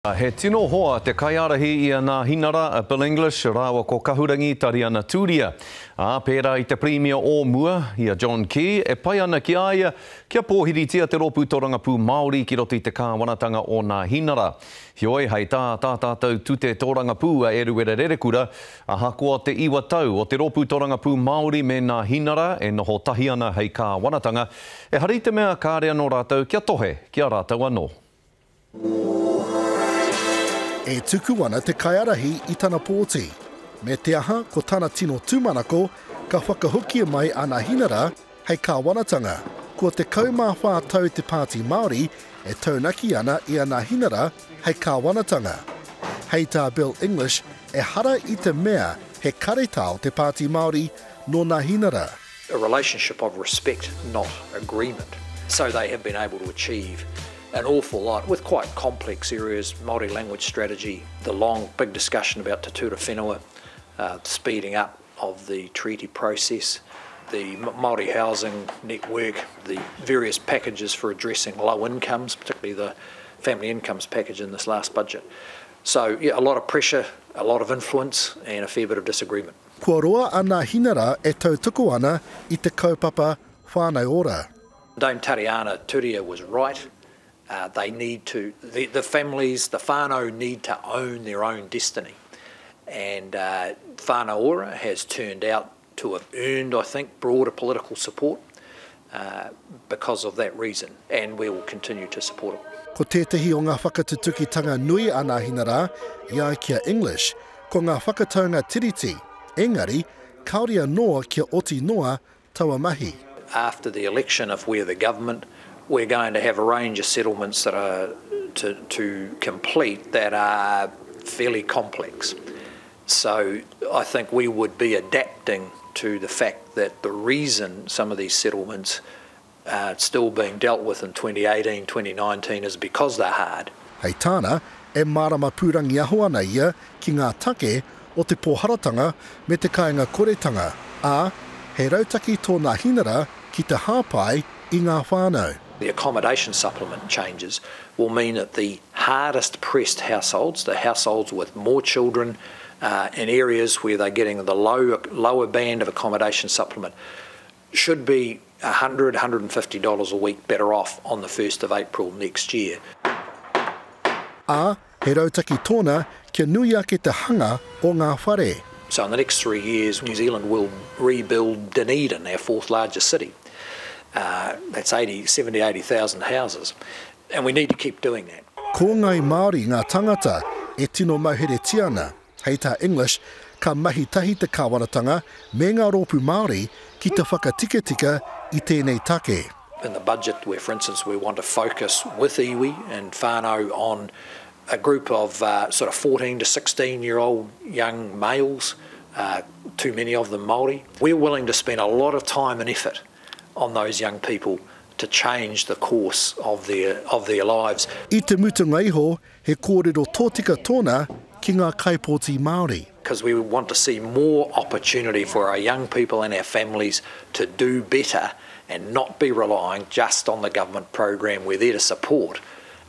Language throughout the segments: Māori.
He tino hoa te kaiārahi i a Nāhinara, a Bill English, rāua ko Kahurangi Tariana Tūria, ā, pērā i te Pirimia o mua, i a John Key, e pai ana ki a ia kia pōhiritia te Rōpū Torangapū Māori ki roto i te kāwanatanga o Nāhinara. Heoi, hei tā tā tātou tute tōrangapū a Eruera Rerekura, ahakoa te iwa tau o te Rōpū Torangapū Māori me Nāhinara e noho tahi ana hei kāwanatanga, ehara i te mea kāre anō rātou kia tohe ki a rātou anō. E tuku ana te kaiarahi i tana pōti, me te aha ko tana tino tūmanako ka whakahokia mai a Nahinara hei kāwanatanga. Kua 14 tau te Pāti Māori e taunaki ana i a Nahinara hei kāwanatanga. Hei tā Bill English ehara i te mea he karetao te Pāti Māori nō Nahinara. A relationship of respect, not agreement. So they have been able to achieve an awful lot with quite complex areas, multi-language strategy, the long big discussion about Te Tura Whenua, uh, speeding up of the treaty process, the Māori housing network, the various packages for addressing low incomes, particularly the family incomes package in this last budget. So yeah, a lot of pressure, a lot of influence and a fair bit of disagreement. Kua roa ana hinara e tuku ana i te kaupapa whānau ora. Dame Tariana Turia was right Uh, they need to, the, the families, the Fano need to own their own destiny. And uh, whānau ora has turned out to have earned, I think, broader political support because of that reason and we will continue to support it. Ko tētehi o ngā whakatutukitanga nui a Nāhina rā, i ai ki a English, ko ngā whakataunga Tiriti, engari, kāore anō kia oti noa taua mahi. After the election, if we're the government, we're going to have a range of settlements that are to, to complete that are fairly complex. So, I think we would be adapting to the fact that the reason some of these settlements are still being dealt with in 2018, 2019 is because they're hard. Hei tāna, e mārama pūrangiaho ana ia ki ngā take o te pōharatanga me te kāinga koretanga, ā, he rautaki tōna hinara ki te hāpai i ngā whānau. the accommodation supplement changes will mean that the hardest pressed households, the households with more children uh, in areas where they're getting the low, lower band of accommodation supplement, should be $100, $150 a week better off on the 1st of April next year. A He rautaki tōna kia nui ake te hanga o ngā whare. So in the next three years New Zealand will rebuild Dunedin, our fourth largest city. That's 80, 70, 80,000 houses and we need to keep doing that. Ko ngāi Māori ngā tāngata e tino mauheretia ana. Hei tā English, ka mahi tahi te kāwanatanga me ngā rōpū Māori ki te whakatikatika i tēnei take. In the budget where for instance we want to focus with iwi and whānau on a group of sort of fourteen to sixteen year old young males, too many of them Māori, we're willing to spend a lot of time and effort on those young people to change the course of their of their lives. I te mutunga iho, he kōrero tōtika tōna ki ngā kaipōti Māori. Because we want to see more opportunity for our young people and our families to do better and not be relying just on the government program we're there to support.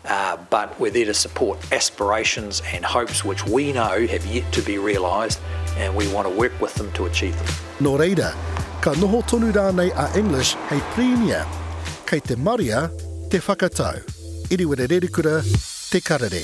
Uh, but we're there to support aspirations and hopes which we know have yet to be realised and we want to work with them to achieve them. Nō reira, ka noho tonu rānei a English hei Pirimia? Kei te maria te whakatau. Iriwere Rerikura, Te Karere.